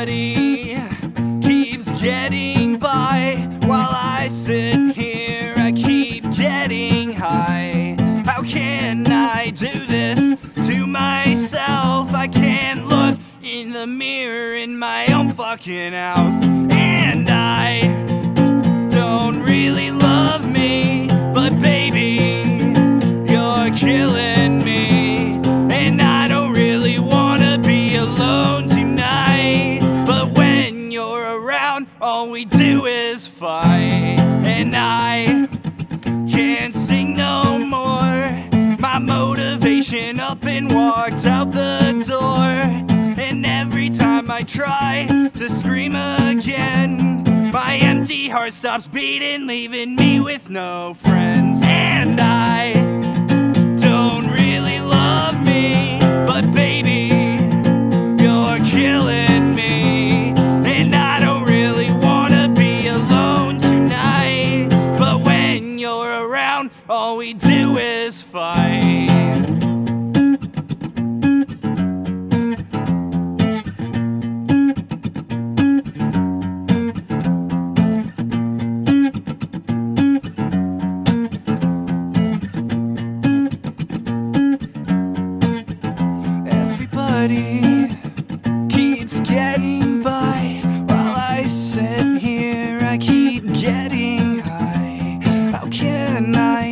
somebody keeps getting by while I sit here. I keep getting high. How can I do this to myself? I can't look in the mirror in my own fucking house. And I. all we do is fight. And I can't sing no more. My motivation up and walked out the door. And every time I try to scream again, my empty heart stops beating, leaving me with no friends. And I all we do is fight. Everybody keeps getting by while I sit here. I keep getting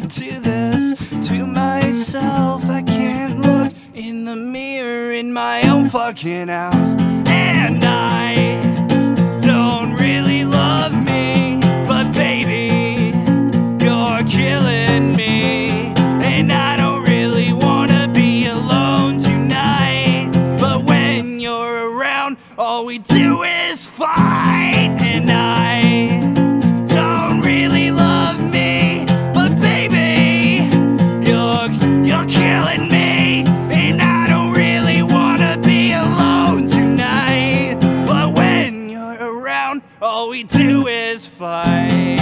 do this to myself? I can't look in the mirror in my own fucking house, night.